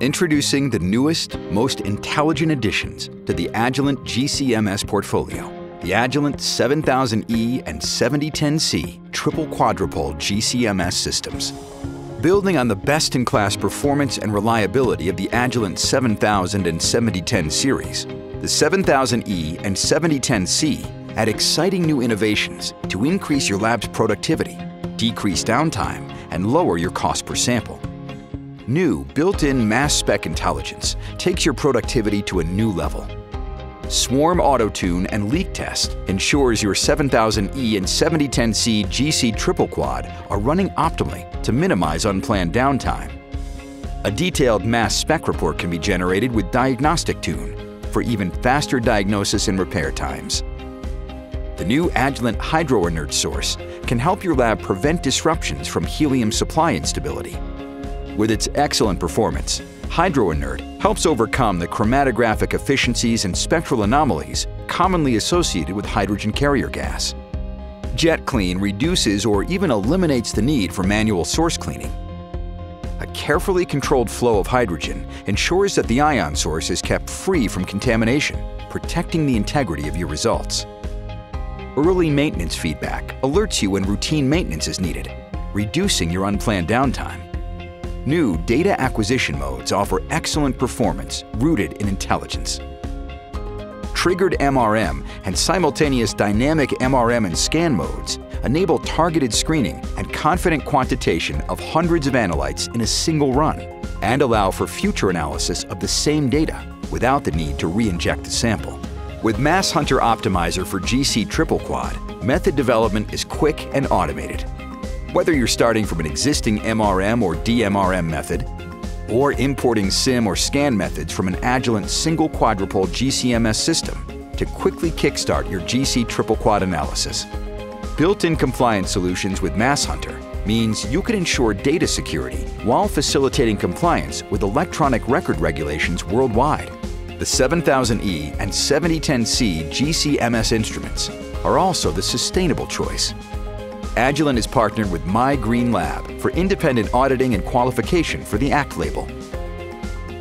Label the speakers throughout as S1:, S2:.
S1: Introducing the newest, most intelligent additions to the Agilent GCMS portfolio. The Agilent 7000E and 7010C triple quadrupole GCMS systems. Building on the best-in-class performance and reliability of the Agilent 7000 and 7010 series, the 7000E and 7010C add exciting new innovations to increase your lab's productivity, decrease downtime, and lower your cost per sample. New built-in mass spec intelligence takes your productivity to a new level. Swarm Auto-Tune and Leak Test ensures your 7000E and 7010C GC triple quad are running optimally to minimize unplanned downtime. A detailed mass spec report can be generated with Diagnostic Tune for even faster diagnosis and repair times. The new Agilent HydroInert source can help your lab prevent disruptions from helium supply instability with its excellent performance, HydroInert helps overcome the chromatographic efficiencies and spectral anomalies commonly associated with hydrogen carrier gas. JetClean reduces or even eliminates the need for manual source cleaning. A carefully controlled flow of hydrogen ensures that the ion source is kept free from contamination, protecting the integrity of your results. Early maintenance feedback alerts you when routine maintenance is needed, reducing your unplanned downtime. New data acquisition modes offer excellent performance rooted in intelligence. Triggered MRM and simultaneous dynamic MRM and scan modes enable targeted screening and confident quantitation of hundreds of analytes in a single run and allow for future analysis of the same data without the need to re-inject the sample. With MassHunter Optimizer for GC Triple Quad, method development is quick and automated, whether you're starting from an existing MRM or DMRM method, or importing SIM or scan methods from an Agilent single quadrupole GCMS system to quickly kickstart your GC triple quad analysis. Built-in compliance solutions with MassHunter means you can ensure data security while facilitating compliance with electronic record regulations worldwide. The 7000E and 7010C GCMS instruments are also the sustainable choice Agilent is partnered with My Green Lab for independent auditing and qualification for the ACT label.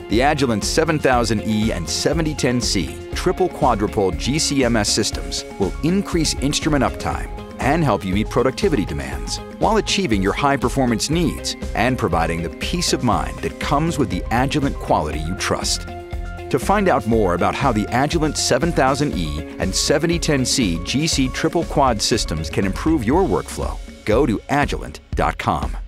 S1: The Agilent 7000E and 7010C triple quadrupole GCMS systems will increase instrument uptime and help you meet productivity demands while achieving your high performance needs and providing the peace of mind that comes with the Agilent quality you trust. To find out more about how the Agilent 7000E and 7010C GC triple quad systems can improve your workflow, go to agilent.com.